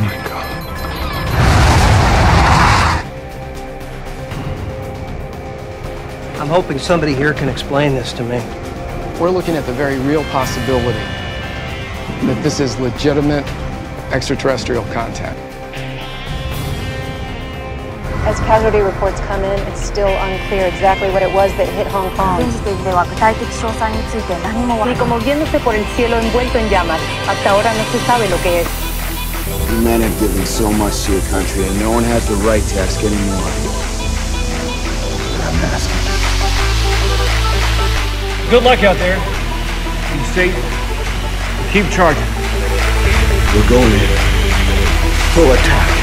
My God. I'm hoping somebody here can explain this to me. We're looking at the very real possibility that this is legitimate extraterrestrial contact. As casualty reports come in, it's still unclear exactly what it was that hit Hong Kong. 現時点では具体的詳細について何もわか Y como viéndose por el cielo envuelto en llamas, hasta ahora no se sabe lo que es. You men have given so much to your country, and no one has the right to ask any more. I'm asking. Good luck out there. Be safe. Keep charging. We're going in. Full attack.